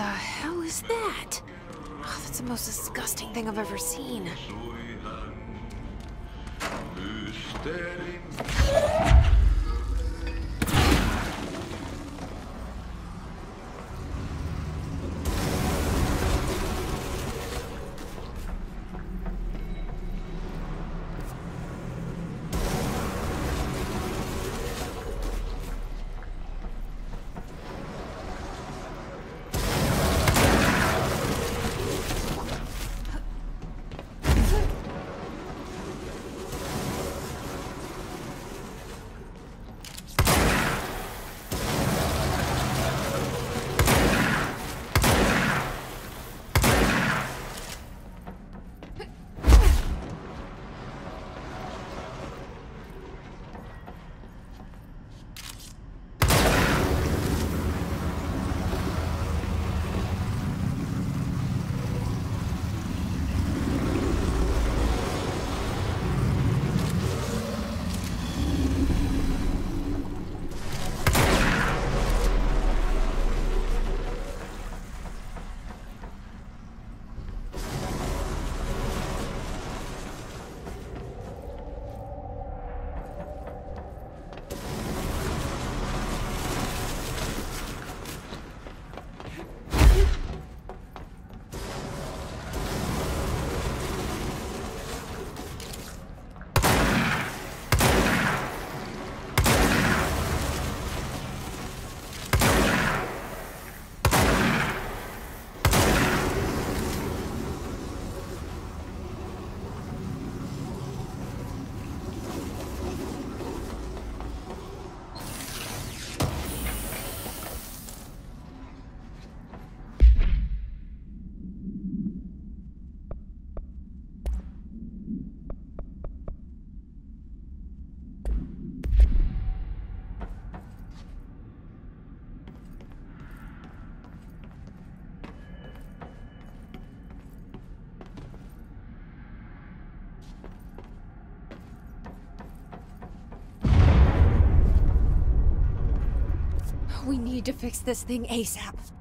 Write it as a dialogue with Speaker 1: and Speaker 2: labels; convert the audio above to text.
Speaker 1: the hell is that? Oh, that's the most disgusting thing I've ever seen. We need to fix this thing ASAP.